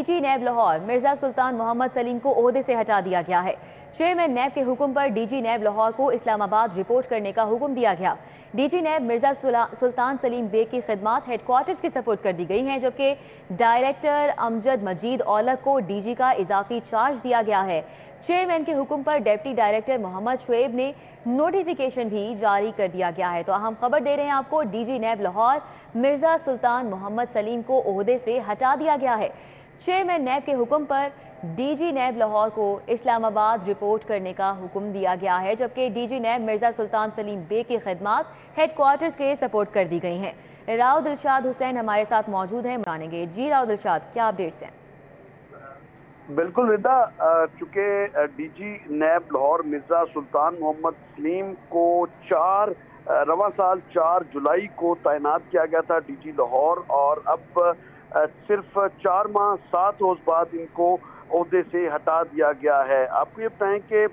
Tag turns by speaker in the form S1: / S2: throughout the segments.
S1: DG NAB Lahore, Mirza Sultan Mohammad Salim को ओहदे से हटा दिया गया है। चेयरमैन नैब के हुक्म पर डीजी नैब लाहौर को इस्लामाबाद रिपोर्ट करने का हुक्म दिया गया। डीजी नैब मिर्ज़ा सुल्तान सलीम बेग की खदमात हेडक्वार्टर्स की सपोर्ट कर दी गई हैं, जबकि डायरेक्टर अमजद मजीद औलक को डीजी का इजाफी चार्ज दिया गया है। चेयरमैन के हुक्म पर डेप्टी डायरेक्टर मोहम्मद शुएब ने नोटिफिकेशन भी जारी कर दिया गया है। तो अहम खबर दे रहे हैं आपको, डीजी नैब लाहौर, मिर्ज़ा सुल्तान मोहम्मद सलीम को ओहदे से हटा दिया गया है। चेयरमैन नैब के हुक्म पर डीजी नैब लाहौर को इस्लामाबाद रिपोर्ट करने का हुक्म दिया गया है, जबकि डीजी नैब मिर्ज़ा सुल्तान सलीम बे की खदमात हेडक्वार्टर्स के सपोर्ट कर दी गई हैं। राव दिलशाद हुसैन हमारे साथ मौजूद हैं मानेंगे जी राव दिलशाद क्या अपडेट्स हैं?
S2: बिल्कुल रिदा चूँकि डीजी नैब लाहौर मिर्ज़ा सुल्तान मोहम्मद सलीम को चार रवा साल चार जुलाई को तैनात किया गया था डीजी लाहौर और अब सिर्फ़ चार माह, सात रोज बाद इनको अहदे से हटा दिया गया है। आपको ये बताएँ कि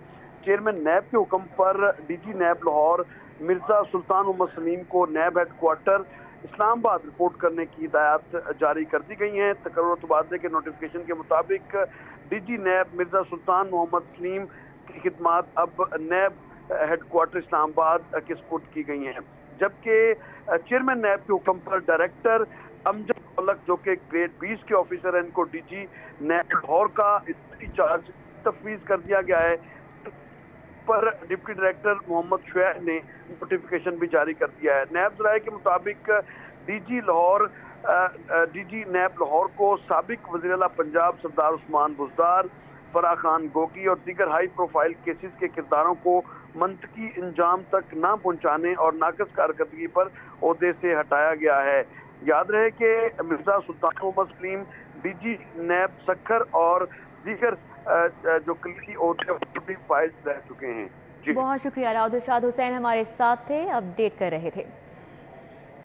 S2: चेयरमैन नैब के हुक्म पर डीजी नैब लाहौर, मिर्ज़ा सुल्तान मोहम्मद सलीम को नैब हेडक्वार्टर इस्लामाबाद रिपोर्ट करने की हिदायत जारी कर दी गई हैं। तकर्र तबादले के नोटिफिकेशन के मुताबिक डीजी नैब मिर्ज़ा सुल्तान मोहम्मद सलीम की खिदमत अब नैब हेडक्वार्टर इस्लामाबाद की सपोर्ट की गई हैं। जबकि चेयरमैन नैब के हुक्म पर डायरेक्टर अमजद पलक जो कि ग्रेड बीस के ऑफिसर हैं, इनको डीजी लाहौर का चार्ज तफवीज कर दिया गया है, पर डिप्टी डायरेक्टर मोहम्मद शुएब ने नोटिफिकेशन भी जारी कर दिया है। नैब जराए के मुताबिक, DG Lahore DG NAB Lahore को सबक वजी पंजाब सरदार उस्मान बुजदार फरा खान गोगी और दीगर हाई प्रोफ़ाइल केसेस के किरदारों को मंतकी इंजाम तक न पहुँचाने और नाकस कारकर्दगी पर अहदे से हटाया गया है। याद रहे कि मिर्ज़ा सुल्तान मोहम्मद सलीम, डीजी नैब सखर और दीगर जो कलीसी भी फाइल्स रह चुके हैं।
S1: बहुत शुक्रिया राउद हुसैन हमारे साथ थे अपडेट कर रहे थे।